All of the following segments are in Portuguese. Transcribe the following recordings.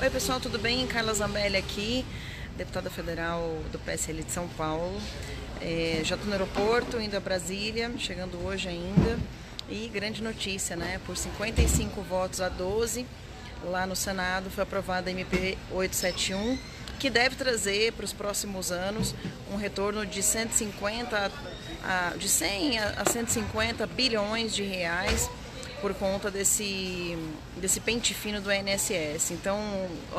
Oi pessoal, tudo bem? Carla Zambelli aqui, deputada federal do PSL de São Paulo. É, já estou no aeroporto, indo a Brasília, chegando hoje ainda. E grande notícia, né? Por 55 votos a 12, lá no Senado foi aprovada a MP 871, que deve trazer para os próximos anos um retorno de 150 a, de 100 a 150 bilhões de reais por conta desse, desse pente fino do INSS. Então,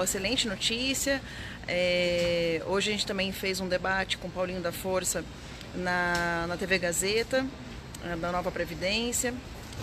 excelente notícia. É, hoje a gente também fez um debate com o Paulinho da Força na, na TV Gazeta, eh, da Nova Previdência.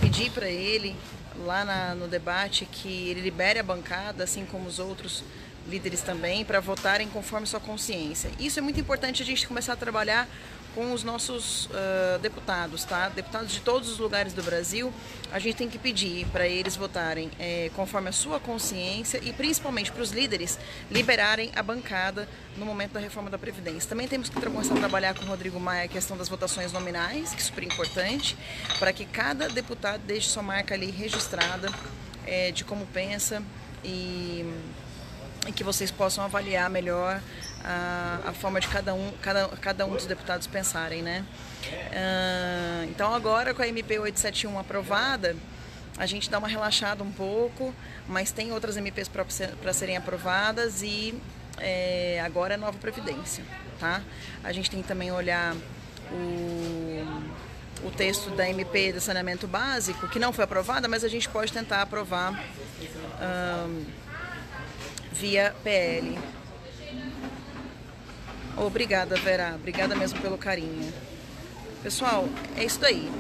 Pedi para ele, lá na, no debate, que ele libere a bancada, assim como os outros líderes também, para votarem conforme sua consciência. Isso é muito importante a gente começar a trabalhar com os nossos uh, deputados, tá? Deputados de todos os lugares do Brasil, a gente tem que pedir para eles votarem é, conforme a sua consciência e principalmente para os líderes liberarem a bancada no momento da reforma da Previdência. Também temos que começar a trabalhar com o Rodrigo Maia a questão das votações nominais, que é super importante, para que cada deputado deixe sua marca ali registrada é, de como pensa e e que vocês possam avaliar melhor a, a forma de cada um, cada, cada um dos deputados pensarem, né? Uh, então agora com a MP 871 aprovada, a gente dá uma relaxada um pouco, mas tem outras MPs para serem aprovadas e é, agora é nova Previdência, tá? A gente tem que também olhar o, o texto da MP do saneamento básico, que não foi aprovada, mas a gente pode tentar aprovar. Uh, via PL. Obrigada, Vera. Obrigada mesmo pelo carinho. Pessoal, é isso daí.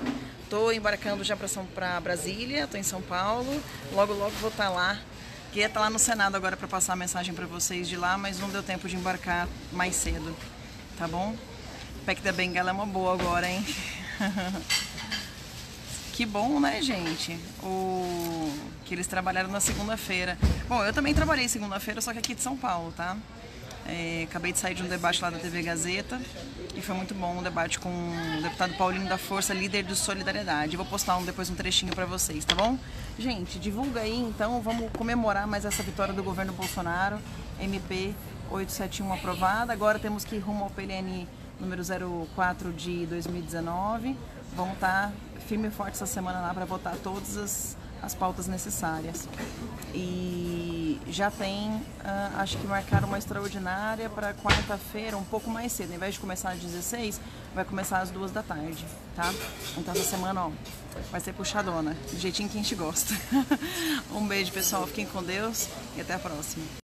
Estou embarcando já para Brasília, estou em São Paulo. Logo, logo vou estar tá lá. Queria estar tá lá no Senado agora para passar a mensagem para vocês de lá, mas não deu tempo de embarcar mais cedo. Tá bom? O PEC da Bengala é uma boa agora, hein? que bom, né, gente? O... Que eles trabalharam na segunda-feira. Bom, eu também trabalhei segunda-feira, só que aqui de São Paulo, tá? É, acabei de sair de um debate lá da TV Gazeta e foi muito bom um debate com o deputado Paulinho da Força, líder do Solidariedade. Vou postar um, depois um trechinho para vocês, tá bom? Gente, divulga aí então, vamos comemorar mais essa vitória do governo Bolsonaro, MP 871 aprovada. Agora temos que ir rumo ao PLN número 04 de 2019. Vamos estar firme e forte essa semana lá para votar todas as, as pautas necessárias. E já tem, uh, acho que marcaram uma extraordinária para quarta-feira, um pouco mais cedo. Ao invés de começar às 16, vai começar às 2 da tarde, tá? Então essa semana, ó, vai ser puxadona, do jeitinho que a gente gosta. um beijo, pessoal. Fiquem com Deus e até a próxima.